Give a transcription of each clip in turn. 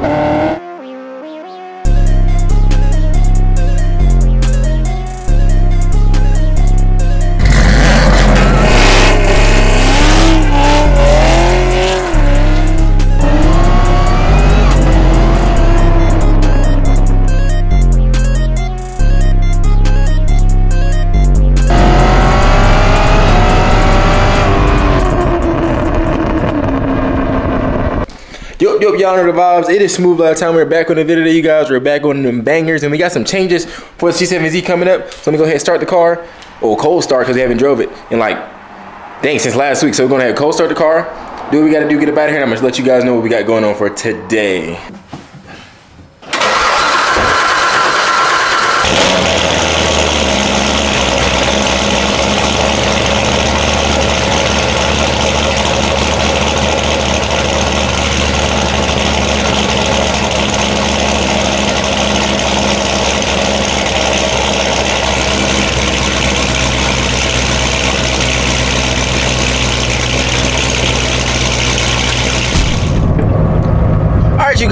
Yup, yup, know the vibes. It is Smoovelife Ty. We're back on the video, you guys. We're back on them bangers, and we got some changes for the C7Z coming up. So let me go ahead and start the car. Oh, cold start because we haven't drove it in like, dang, since last week. So we're gonna have cold start the car. Do what we gotta do, get it out of here. And I'm gonna let you guys know what we got going on for today.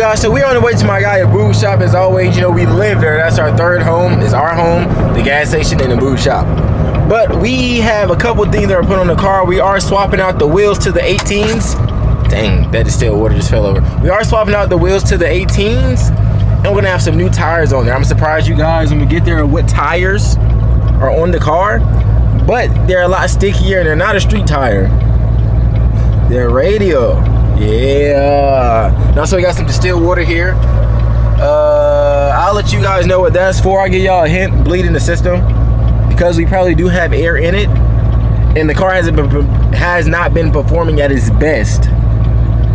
Guys, so we're on the way to my guy at Shop as always. You know, we live there. That's our third home. It's our home, the gas station, and the boot shop. But we have a couple things that are put on the car. We are swapping out the wheels to the 18s. Dang, that is still water just fell over. We are swapping out the wheels to the 18s. And we're gonna have some new tires on there. I'm surprised you guys when we get there what tires are on the car. But they're a lot stickier and they're not a street tire. They're radial. Yeah. Now, so we got some distilled water here. Uh, I'll let you guys know what that's for. I'll give y'all a hint. bleeding the system because we probably do have air in it, and the car hasn't been has not been performing at its best.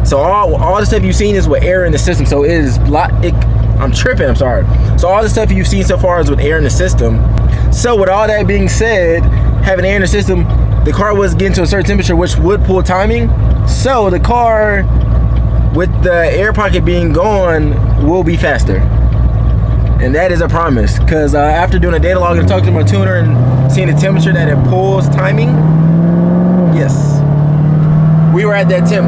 So all all the stuff you've seen is with air in the system. So it is lot. It, I'm tripping. I'm sorry. So all the stuff you've seen so far is with air in the system. So with all that being said, having air in the system, the car was getting to a certain temperature, which would pull timing. So the car, with the air pocket being gone, will be faster. And that is a promise. Because uh, after doing a data log and talking to my tuner and seeing the temperature that it pulls timing, yes. We were at that temp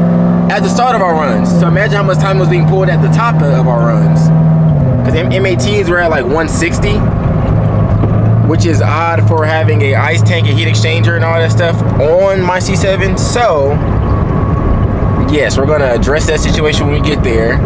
at the start of our runs. So imagine how much time was being pulled at the top of our runs. Because MATs were at like 160 which is odd for having a ice tank, a heat exchanger, and all that stuff on my C7. So, yes, we're gonna address that situation when we get there.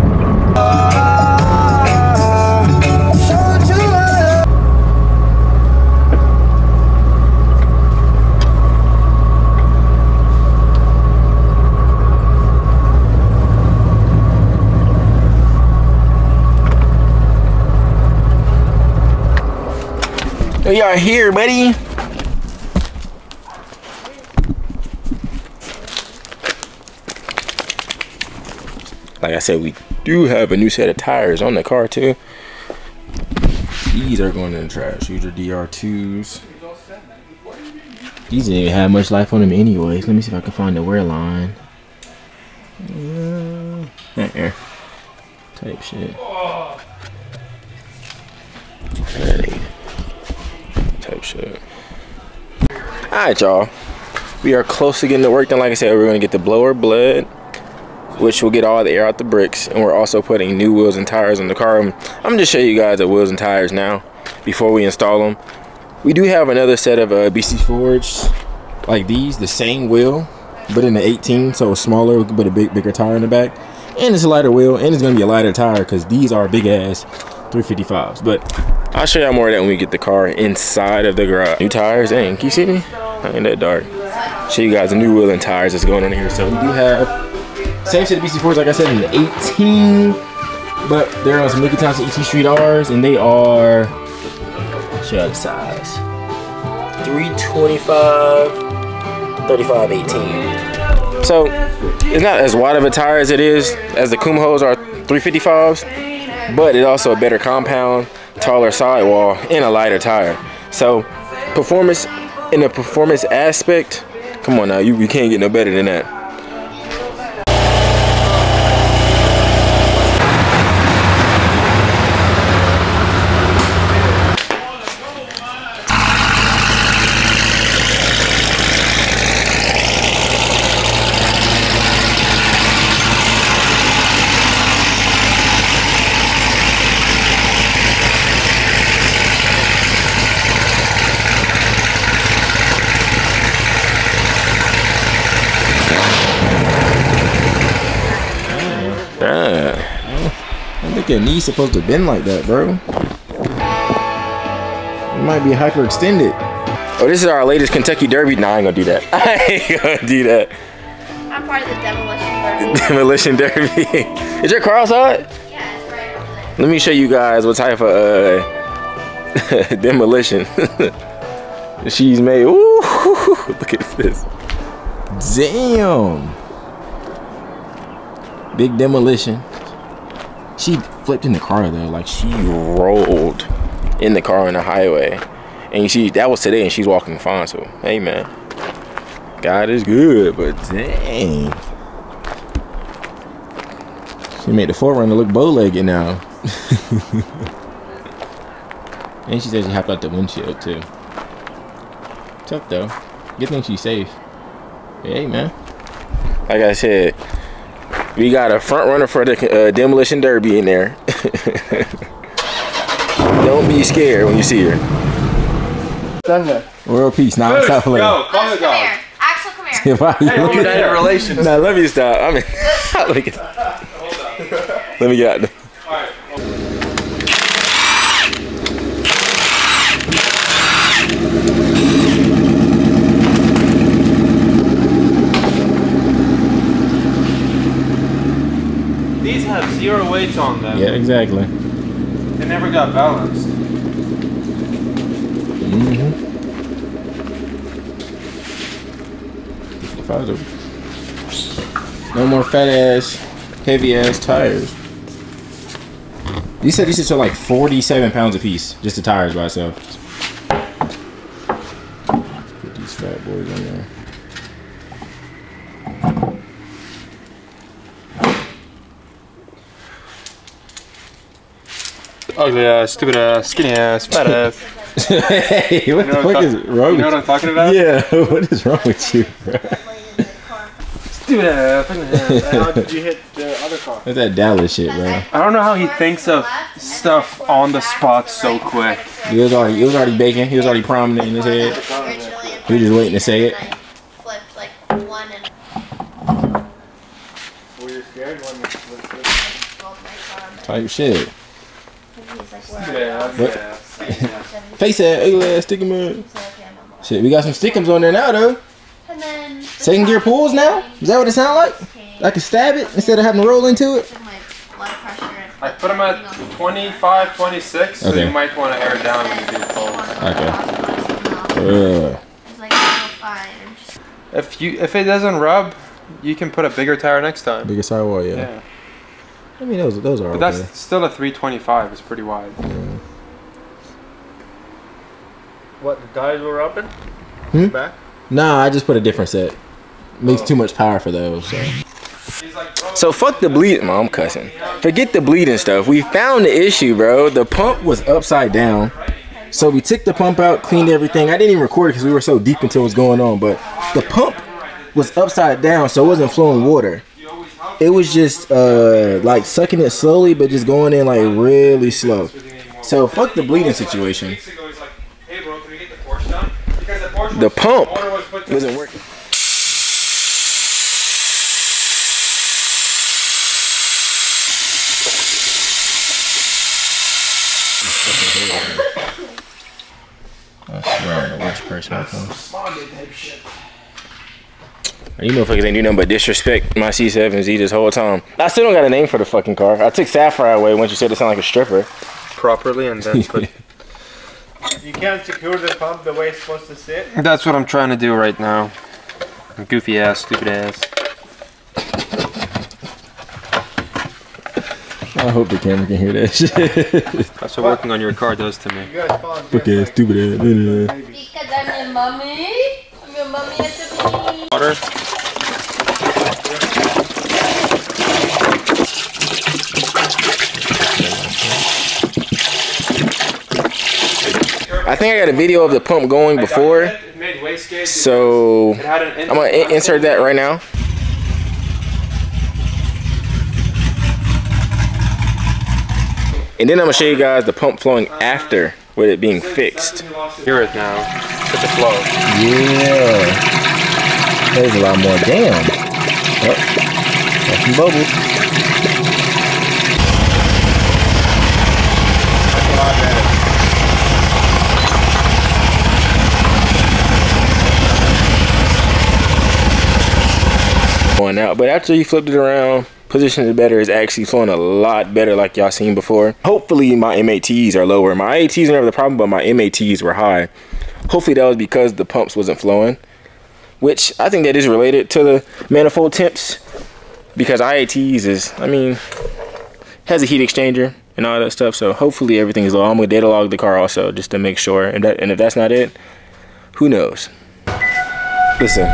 We are here, buddy. Like I said, we do have a new set of tires on the car too. These are going in the trash. These are DR2s. These didn't even have much life on them anyways. Let me see if I can find the wear line. Uh, there. Type shit. Type shit. Alright, y'all. We are close to getting the work done. Like I said, we're going to get the blower bled, which will get all the air out the bricks. And we're also putting new wheels and tires on the car. I'm, to just show you guys the wheels and tires now before we install them. We do have another set of uh, BC Forge like these, the same wheel, but in the 18, so smaller, put a big, bigger tire in the back. And it's a lighter wheel, and it's to be a lighter tire because these are big ass 355s. But I'll show y'all more of that when we get the car inside of the garage. New tires, dang, can you see me? I ain't that dark. Show you guys the new wheel and tires that's going on here. So we do have same set of BC4s, like I said, in the 18, but they're on some Mickey Thompson ET Street R's, and they are, show you the size, 325, 35, 18. So it's not as wide of a tire as it is as the Kumhos are 355s, but it's also a better compound taller sidewall and a lighter tire. So performance in the performance aspect, come on now, you, you can't get no better than that. God. I think your knee's supposed to bend like that, bro. It might be hyperextended. Oh, this is our latest Kentucky Derby. Nah, I ain't gonna do that. I ain't gonna do that. I'm part of the demolition derby. Demolition Derby. is your car outside? yeah, it's right over there. Let me show you guys what type of uh, demolition she's made. Ooh, look at this. Damn. Big demolition. She flipped in the car though, like she rolled in the car on the highway. And see, that was today, and she's walking fine. So, hey man, God is good, but dang. She made the 4Runner look bow-legged now. and she said she hopped out the windshield too. Tough though. Good thing she's safe. Hey man. Like I said, we got a front runner for the uh, demolition derby in there. Don't be scared when you see her. World peace. Now stop playing. Go, call Axel, the come dog. here. Axel, come here. Why you Hey, looking we're at in her? relations. Nah, let me stop. I mean, let me get, let me get out. Alright. These have zero weights on them. Yeah, exactly. They never got balanced. Mm-hmm. If I was a- No more fat ass, heavy ass tires. You said these should like 47 pounds a piece, just the tires by itself. Put these fat boys on there. Ugly ass, stupid ass, skinny ass, fat uh, ass. hey, what You know what fuck is wrong You know what I'm talking about? Yeah, what is wrong with you, bro? Stupid ass. How did you hit the other car? That's that Dallas shit, bro. I don't know how he thinks of stuff on the spot so quick. He was already, he was already baking. He was already prominent in his head. He was just waiting to say it. I flipped like one and Were you scared when you rolled my car. but Type shit. He's like, where Stupid are ass, What? yeah. Face ass, ugly ass, sticky mud. He said, okay, I'm on board. Shit, we got some stickums on there now though. Second gear pulls now? Is that what it sound like? I can stab it instead of having to roll into it? Took my blood pressure and I put them at 25, 26, so Okay. you might want to air it down when you do it full. Okay. Okay. Ugh. It's like, fine. I'm just If you if it doesn't rub, you can put a bigger tire next time. Bigger sidewall, yeah. Yeah, I mean, those those are but okay. that's still a 325. It's pretty wide. What the tires were rubbing? Hmm? Back? Nah, I just put a different set. Makes too much power for those. So. He's like, bro, So fuck the bleed. Mom, I'm cussing. Forget the bleeding stuff. We found the issue, bro. The pump was upside down. So we took the pump out, cleaned everything. I didn't even record it because we were so deep into what's going on. But the pump was upside down, so it wasn't flowing water. It was just uh like sucking it slowly, but just going in like really slow. So fuck the bleeding situation. weeks ago, he's like, hey bro, can we get the Porsche done? Because the Porsche The was- pump motor was put to- wasn't working. I swear I'm the worst person. I think. You motherfuckers ain't do nothing but disrespect my C7Z this whole time. I still don't got a name for the fucking car. I took Sapphire away once you said it sounded like a stripper. properly and then put. You can't secure the pump the way it's supposed to sit. That's what I'm trying to do right now. Goofy ass, stupid ass. I hope the camera can hear that shit. That's what working on your car does to me. You guys found Fuck ass, stupid ass. Because I'm your mommy. I'm your mommy at the Water. I think I got a video of the pump going before, It made wastegate. so It had an I'm gonna insert that right now. And then I'm gonna show you guys the pump flowing after with it being fixed. Hear it now. Such a flow. Yeah. There's a lot more. Damn. Oh, got some bubbles. Flowing out. But after you flipped it around, position it better, it's actually flowing a lot better like y'all seen before. Hopefully my MATs are lower. My IATs were never the problem, but my MATs were high. Hopefully that was because the pumps wasn't flowing, which I think that is related to the manifold temps because IATs is, I mean, has a heat exchanger and all that stuff. So hopefully everything is low. I'm gonna data log the car also just to make sure. And, that, and if that's not it, who knows? Listen.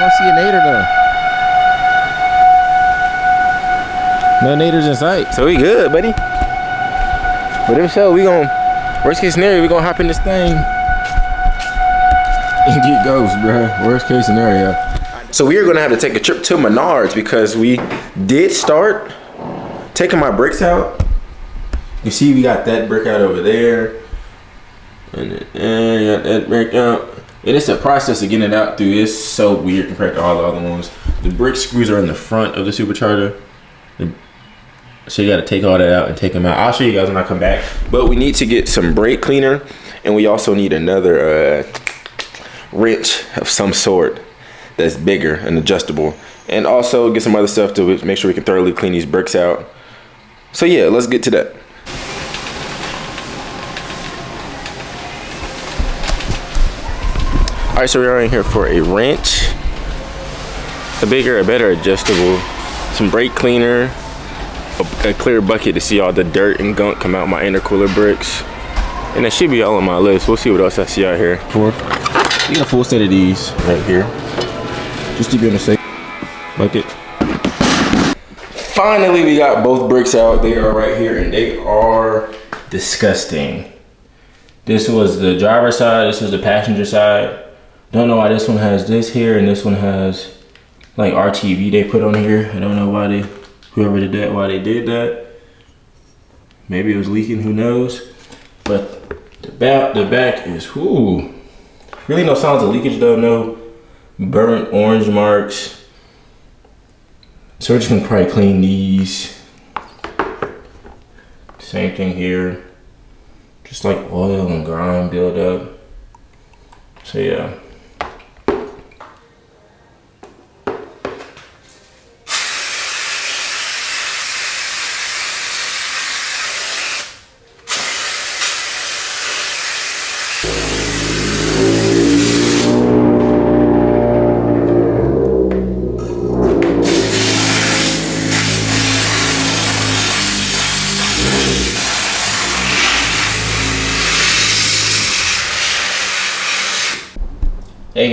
I don't see a nader though. No naders in sight. So we good, buddy. But if so, we gon' worst case scenario, we gonna hop in this thing and get ghost, bro. Worst case scenario. So we are gonna have to take a trip to Menards because we did start taking my bricks out. You see, we got that brick out over there, and and that brick out. And it's a process of getting it out through. It's so weird compared to all the other ones. The brick screws are in the front of the supercharger. So you got to take all that out and take them out. I'll show you guys when I come back. But we need to get some brake cleaner, and we also need another uh, wrench of some sort that's bigger and adjustable. And also get some other stuff to make sure we can thoroughly clean these bricks out. So yeah, let's get to that. All right, so we're in here for a wrench, a bigger, a better adjustable, some brake cleaner, a, a clear bucket to see all the dirt and gunk come out my intercooler bricks. And that should be all on my list. We'll see what else I see out here. Four. We got a full set of these right here. Just to be on the safe bucket. Finally, we got both bricks out. They are right here and they are disgusting. This was the driver side, this was the passenger side. Don't know why this one has this here and this one has like RTV they put on here. I don't know why they, whoever did that, why they did that. Maybe it was leaking, who knows. But the back, the back is, whoo. Really no signs of leakage though, no burnt orange marks. So we're just gonna probably clean these. Same thing here. Just like oil and grime build up. So yeah.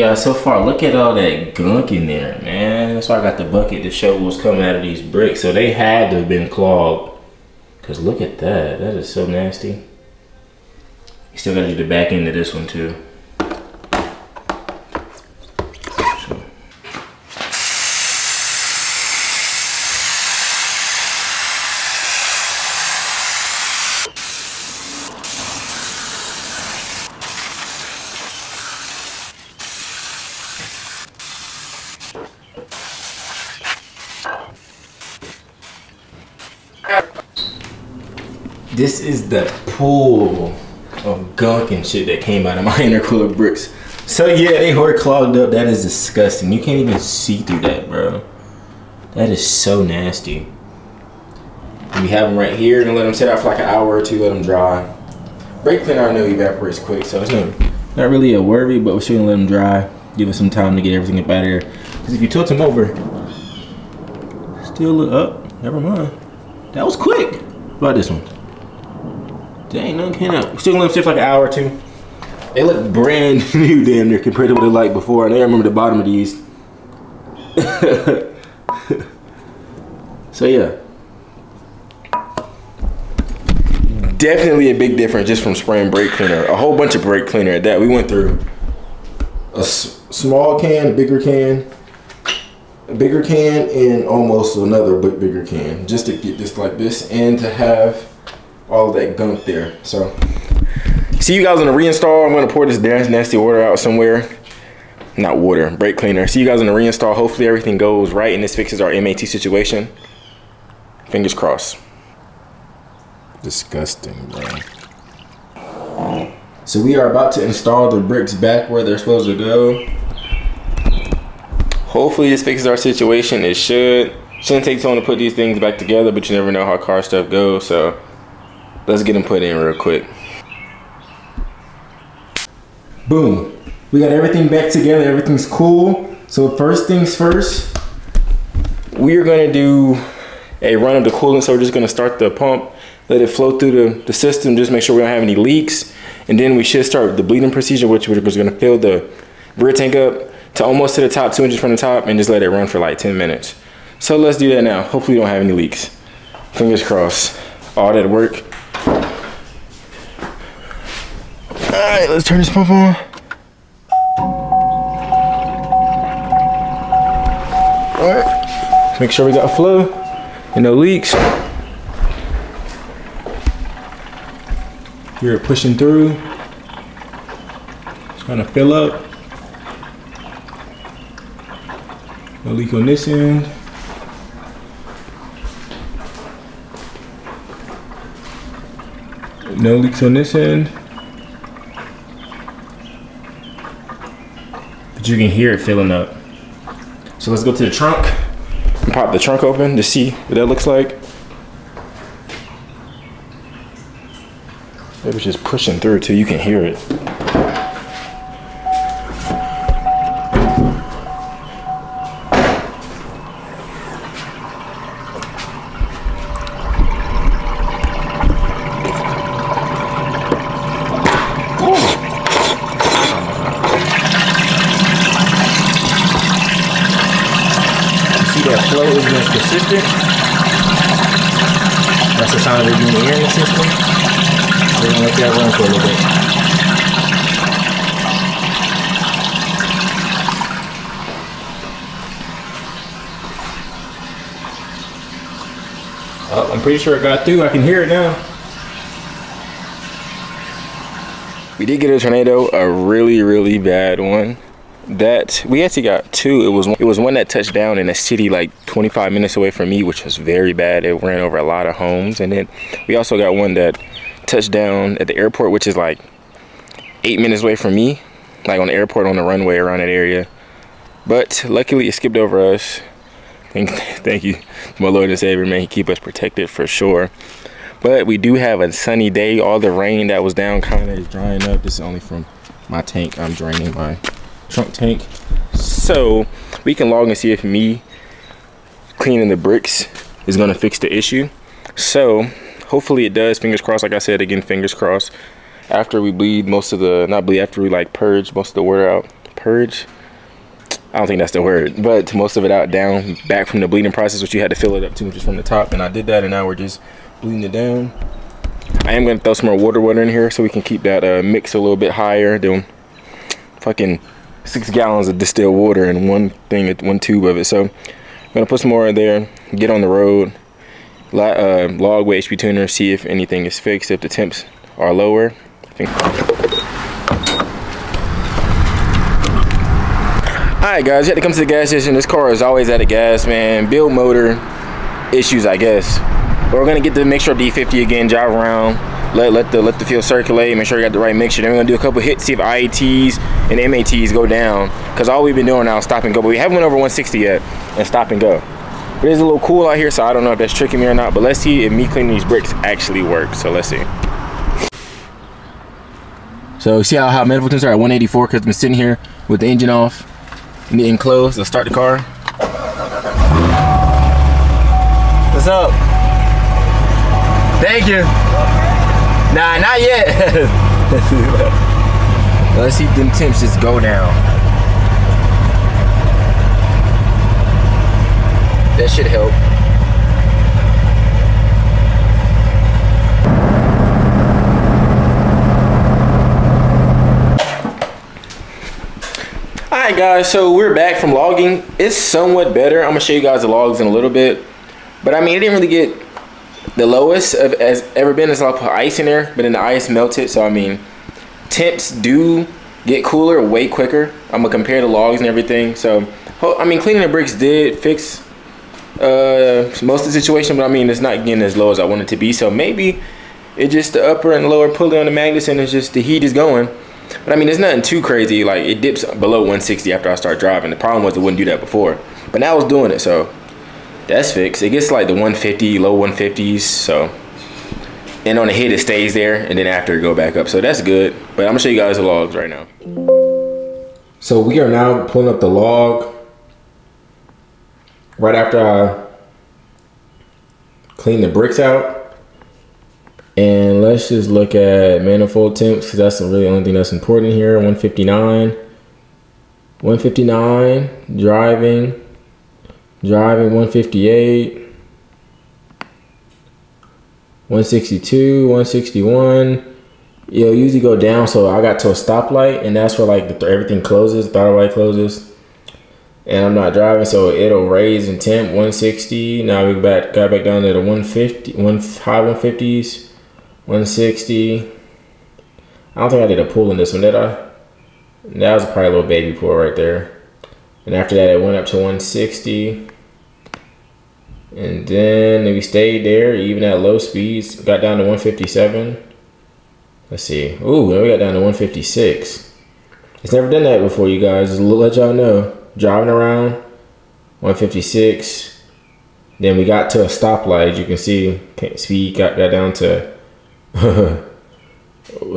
Guys, so far look at all that gunk in there, man. That's why I got the bucket to show what's coming out of these bricks. So they had to have been clogged. Cause look at that, that is so nasty. You still gotta do the back end of this one too. This is the pool of gunk and shit that came out of my intercooler bricks. So yeah, they were clogged up. That is disgusting. You can't even see through that, bro. That is so nasty. We have them right here. Gonna let them sit out for like an hour or two. Let them dry. Brake cleaner I know evaporates quick, so it's not, not really a worry. But we're still gonna let them dry. Give it some time to get everything up out of here. Because if you tilt them over, still look up. Never mind. That was quick. What about this one? Dang, nothing came out. Still gonna sit for like an hour or two. They look brand new damn near compared to what they like before. And I remember the bottom of these. so yeah. Definitely a big difference just from spraying brake cleaner. A whole bunch of brake cleaner at that. We went through a small can, a bigger can, a bigger can, and almost another bigger can. Just to get this like this and to have all that gunk there. So see you guys on the reinstall. I'm gonna pour this nasty water out somewhere. Not water, brake cleaner. See you guys on the reinstall. Hopefully everything goes right and this fixes our MAT situation. Fingers crossed. Disgusting, bro. So we are about to install the bricks back where they're supposed to go. Hopefully this fixes our situation. It should. Shouldn't take too long to put these things back together, but you never know how car stuff goes. So let's get them put in real quick. Boom. We got everything back together. Everything's cool. So first things first, we're gonna do a run of the coolant. So we're just gonna start the pump, let it flow through the, the system, just make sure we don't have any leaks. And then we should start the bleeding procedure, which we're just gonna fill the rear tank up to almost to the top, two inches from the top, and just let it run for like 10 minutes. So let's do that now. Hopefully we don't have any leaks. Fingers crossed. All that work. All right, let's turn this pump on. All right, make sure we got flow and no leaks. It pushing through. It's trying to fill up. No leak on this end. No leaks on this end. You can hear it filling up. So let's go to the trunk and pop the trunk open to see what that looks like. It was just pushing through too, you can hear it. see that flow is just consistent. That's the sign of it being air in the system. We're gonna let that run for a little bit. Oh, I'm pretty sure it got through. I can hear it now. We did get a tornado, a really, really bad one that we actually got two. It was it was one that touched down in a city like 25 minutes away from me, which was very bad. It ran over a lot of homes, and then we also got one that touched down at the airport, which is like eight minutes away from me, like on the airport on the runway around that area. But luckily, it skipped over us. Thank, thank you, my Lord and Savior. May He keep us protected for sure. But we do have a sunny day. All the rain that was down kind of is drying up. This is only from my tank. I'm draining my trunk tank. So we can log and see if me cleaning the bricks is gonna fix the issue. So hopefully it does. Fingers crossed. Like I said again, fingers crossed. After we bleed most of the, not bleed, after we like purge most of the water out. Purge? I don't think that's the word, but most of it out down back from the bleeding process, which you had to fill it up two inches from the top. And I did that, and now we're just bleeding it down. I am gonna throw some more water water in here so we can keep that uh, mix a little bit higher than fucking six gallons of distilled water in one thing, one tube of it. So I'm gonna put some more in there, get on the road, uh, log with HP tuner, see if anything is fixed, if the temps are lower. Alright guys, you had to come to the gas station. This car is always out of gas, man. Build motor issues, I guess. But we're gonna get the mixture of E50 again, drive around, let let the let the fuel circulate, make sure you got the right mixture. Then we're gonna do a couple hits, see if IATs and MATs go down. Cause all we've been doing now is stop and go, but we haven't went over 160 yet and stop and go. But it's a little cool out here, so I don't know if that's tricking me or not. But let's see if me cleaning these bricks actually works. So let's see. So see how, how medical temps are at 184 because I've been sitting here with the engine off and the enclosed. Let's start the car. What's up? Thank you. Nah, not yet. Let's see them temps just go down. That should help. Alright guys, so we're back from logging. It's somewhat better. I'm gonna show you guys the logs in a little bit. But I mean, it didn't really get the lowest of, as ever been. It's like put ice in there, but then the ice melted. So I mean, temps do get cooler way quicker. I'm gonna compare the logs and everything. So I mean, cleaning the bricks did fix uh, most of the situation, but I mean, it's not getting as low as I want it to be. So maybe It's just the upper and lower pulley on the magnets, and it's just the heat is going. But I mean, it's nothing too crazy. Like it dips below 160 after I start driving. The problem was it wouldn't do that before, but now it's doing it. So that's fixed. It gets like the 150, low 150s. So and on the hit it stays there, and then after it go back up. So that's good. But I'm gonna show you guys the logs right now. So we are now pulling up the log right after I clean the bricks out. And let's just look at manifold temps because that's the really only thing that's important here. 159. 159, driving, driving 158. 162, 161. It'll usually go down, so I got to a stoplight, and that's where like the, everything closes, throttle light closes, and I'm not driving, so it'll raise in temp 160. Now we back got back down to the 150, one high 150s, 160. I don't think I did a pull in this one, did I? That was probably a little baby pull right there. And after that, it went up to 160. And then we stayed there, even at low speeds, got down to 157. Let's see. Ooh, we got down to 156. It's never done that before, you guys. Just let y'all know. Driving around, 156. Then we got to a stoplight. You can see, speed got, got down to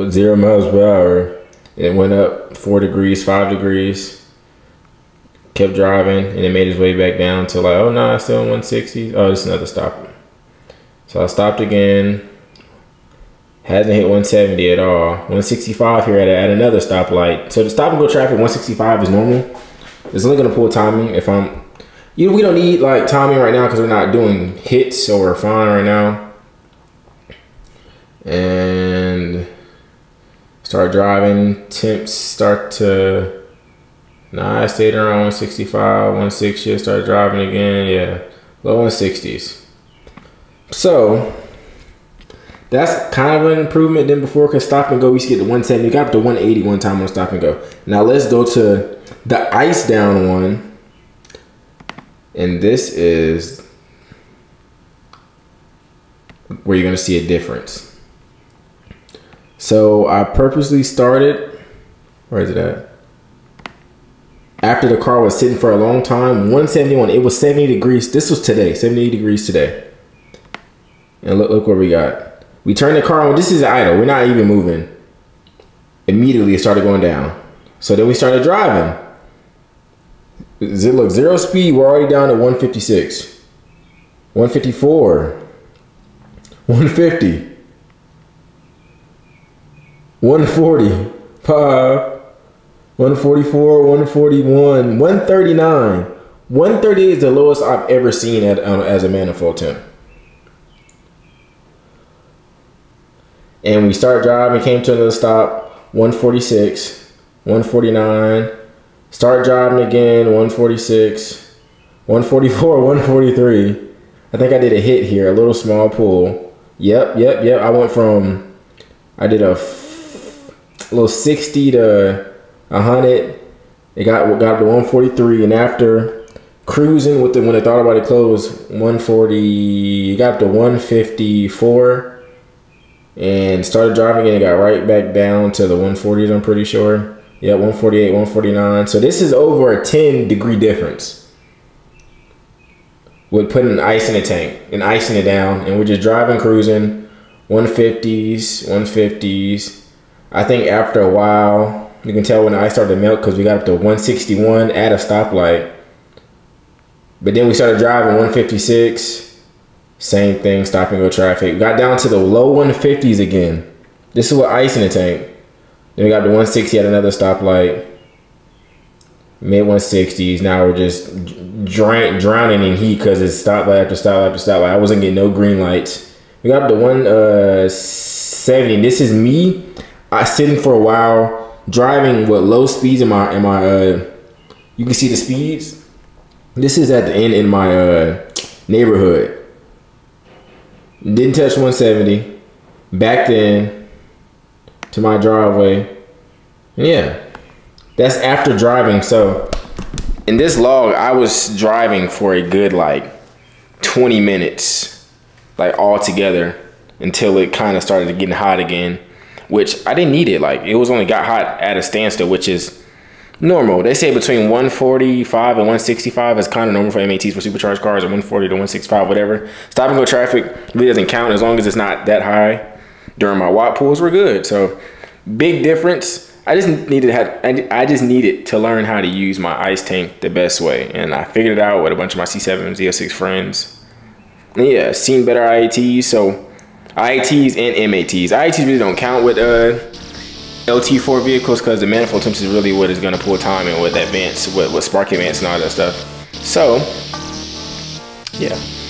zero miles per hour. It went up four degrees, five degrees. Kept driving, and it made its way back down to like, oh no, nah, still in 160. Oh, it's another stop. So I stopped again Hasn't hit 170 at all. 165 here at, at another stoplight. So the stop and go traffic 165 is normal. It's only gonna pull timing if I'm. You know, we don't need like timing right now because we're not doing hits, so we're fine right now. And start driving. Temps start to. Nah, I stayed around 165, 160. Start driving again. Yeah, low 160s. So that's kind of an improvement than before because stop and go, we used to get to 170. We got up to 180 one time on stop and go. Now let's go to the ice down one. And this is where you're going to see a difference. So I purposely started, where is it at? After the car was sitting for a long time, 171, it was 70 degrees. This was today, 70 degrees today. And look, look what we got. We turned the car on. This is idle. We're not even moving. Immediately, it started going down. So then we started driving. Look, zero speed. We're already down to 156, 154, 150, 140, 144, 141, 139. 138 is the lowest I've ever seen at, um, as a manifold temp. And we start driving, came to another stop, 146, 149. Start driving again, 146, 144, 143. I think I did a hit here, a little small pull. Yep, yep, yep. I went from, I did a little 60 to 100. It got got up to 143, and after cruising with it when I thought about it closed, 140, got up to 154 and started driving and it got right back down to the 140s i'm pretty sure yeah 148 149 so this is over a 10 degree difference with putting ice in the tank and icing it down and we're just driving cruising 150s 150s i think after a while you can tell when the ice started to melt because we got up to 161 at a stoplight but then we started driving 156 same thing, stop and go traffic. Got down to the low 150s again. This is what ice in the tank. Then we got the 160 at another stoplight. Mid 160s. Now we're just drown, drowning in heat because it's stoplight after stoplight after stoplight. I wasn't getting no green lights. We got to 170. Uh, this is me. I sitting for a while, driving with low speeds in my in my. Uh, you can see the speeds. This is at the end in my uh, neighborhood. Didn't touch 170. Backed in to my driveway. Yeah, that's after driving. So in this log, I was driving for a good like 20 minutes, like all together until it kind of started getting hot again, which I didn't need it. Like it was only got hot at a standstill, which is normal. They say between 145 and 165 is kind of normal for MATs for supercharged cars, or 140 to 165, whatever. Stop and go traffic really doesn't count as long as it's not that high. During my WOT pulls, we're good. So big difference. I just needed had I just needed to learn how to use my ice tank the best way, and I figured it out with a bunch of my C7 Z06 friends. And yeah, seen better IATs. So IATs and MATs. IATs really don't count with uh, LT4 vehicles because the manifold temps is really what is going to pull time timing with advance, with, with spark advance and all that stuff. So, yeah.